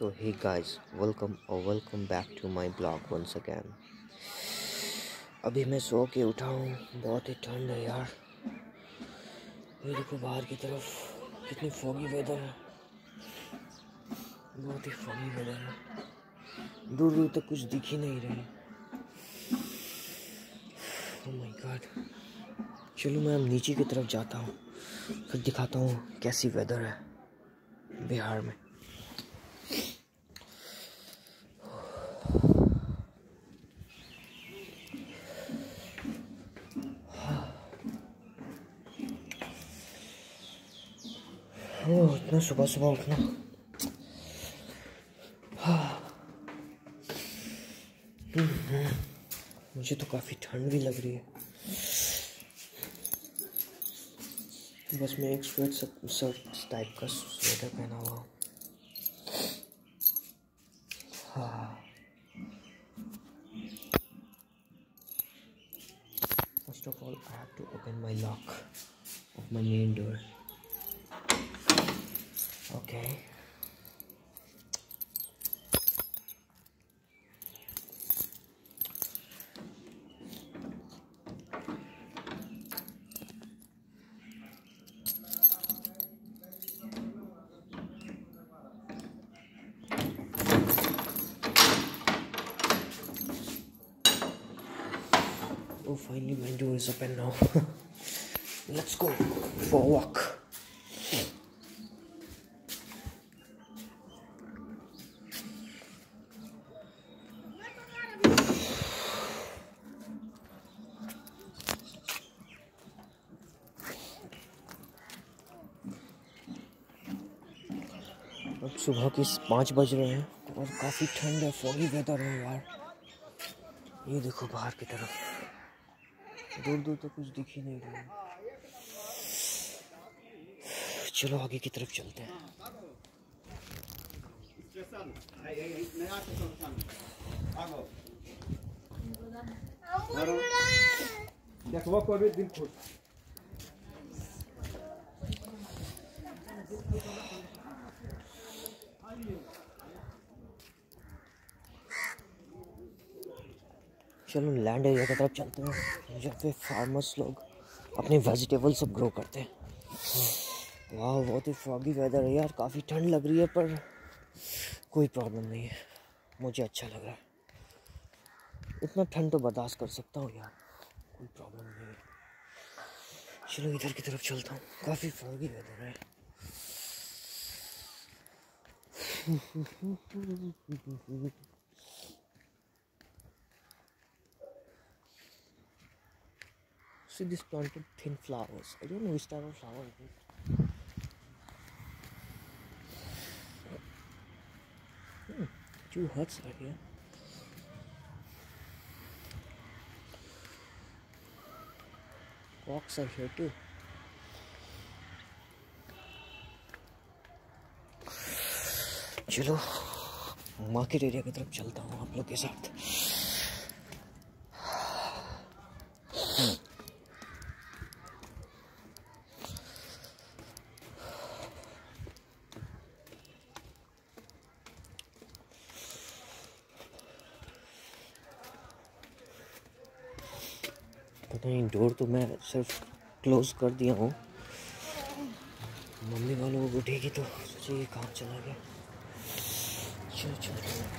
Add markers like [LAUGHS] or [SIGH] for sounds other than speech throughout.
सो hey guys welcome और welcome back to my blog once again अभी मैं सो के उठा हूँ। बहुत ही ठंड है यार। देखो बाहर की तरफ़ कितनी फोगी वेदर है। बहुत ही फोगी वेदर है। दूर दूर तक कुछ दिख ही नहीं रही। माय गॉड चलो मैं अब नीचे की तरफ़ जाता हूँ। फिर दिखाता हूँ कैसी वेदर है बिहार में। ओह इतना सुबह सुबह उठना मुझे तो काफ़ी ठंड भी लग रही है तो बस मैं एक स्वेट शर्ट टाइप का स्वेटर पहना हुआ हूँ हाँ First of all, I have to open my lock of my main door. Okay. Oh, finally my door is open now. [LAUGHS] Let's go for a walk. सुबह के पाँच बज रहे हैं और काफ़ी ठंड है फॉगी वेदर है यार। ये देखो बाहर की तरफ़। दूर दूर तक कुछ दिख ही नहीं रहा चलो आगे की तरफ़ चलते हैं। चलो लैंड एरिया की तरफ़ चलते हैं। जहाँ पे फार्मर्स लोग अपने वेजिटेबल सब ग्रो करते हैं। वाह बहुत ही फॉगी वेदर है यार, काफ़ी ठंड लग रही है, पर कोई प्रॉब्लम नहीं है। मुझे अच्छा लग रहा है। इतना ठंड तो बर्दाश्त कर सकता हूँ यार, कोई प्रॉब्लम नहीं है। चलो इधर की तरफ़ चलता हूँ, काफ़ी फॉगी वेदर है। [LAUGHS] See this planted thin flowers. I don't know which type of flower it is. Hmm, two huts are here. Rocks are here too. चलो मार्केट एरिया की तरफ़ चलता हूँ आप लोग के साथ पता नहीं डोर तो मैं सिर्फ़ क्लोज कर दिया हूँ। मम्मी वालों को उठेगी तो सोचिए ये काम चला गया। चलो चलो।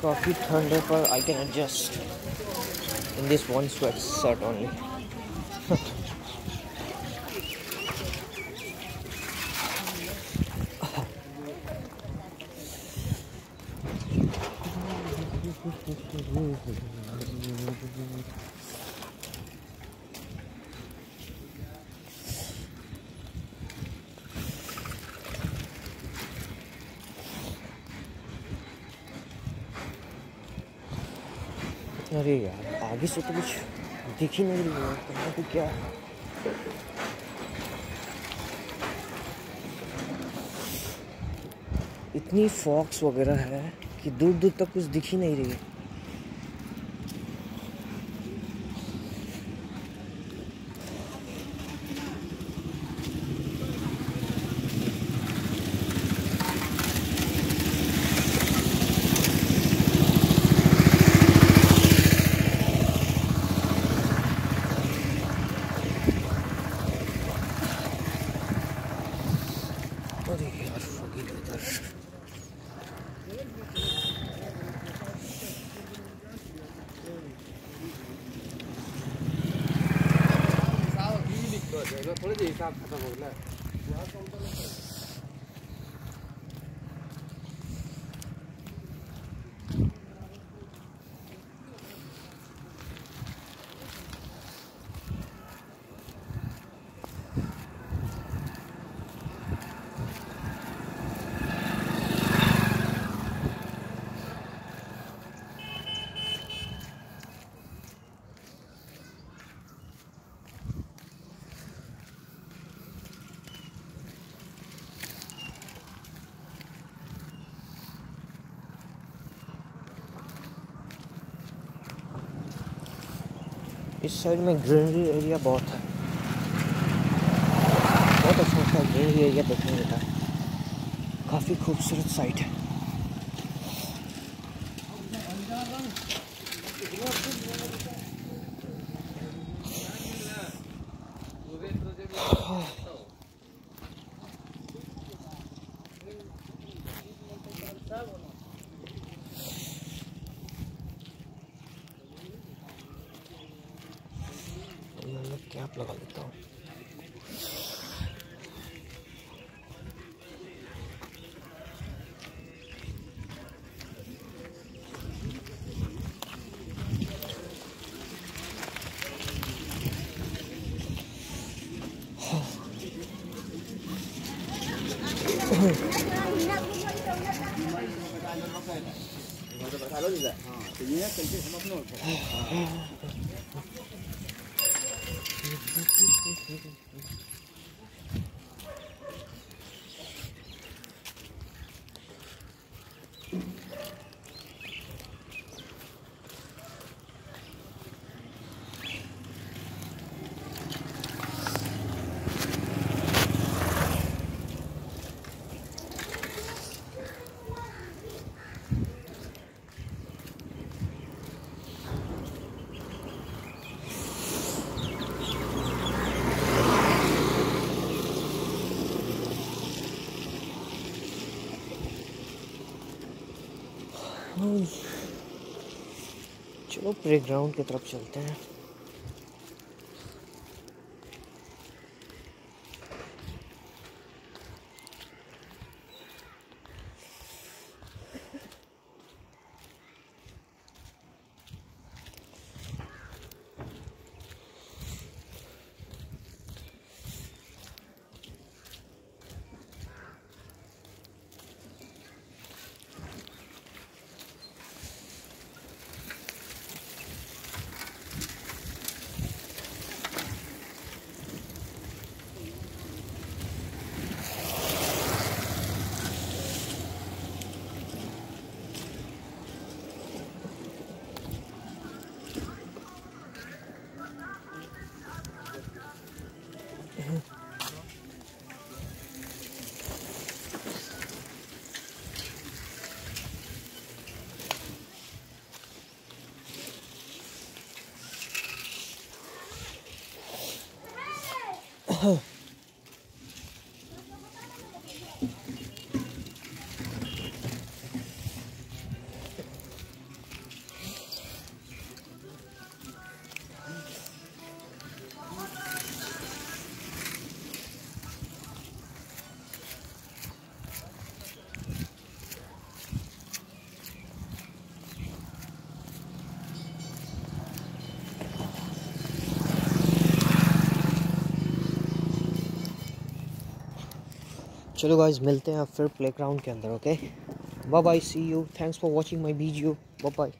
Coffee Thunderbird I can adjust in this one sweat set only. [LAUGHS] अरे यार, आगे से तो कुछ दिख ही नहीं रही है। पे क्या? इतनी फॉक्स वगैरह है कि दूर दूर तक कुछ दिख ही नहीं रही है अरे यार foggy weather. थोड़ी देर हिसाब खत्म हो गया। इस साइड में ग्रीनरी एरिया बहुत है। बहुत अच्छा अच्छा ग्रीनरी एरिया देखने मिलता है काफ़ी खूबसूरत साइट है। मैं लगा लेता हूँ हम्म। प्ले ग्राउंड की तरफ़ चलते हैं। oh. चलो गाइज़ मिलते हैं फिर प्लेग्राउंड के अंदर okay bye bye see you thanks for watching my video bye bye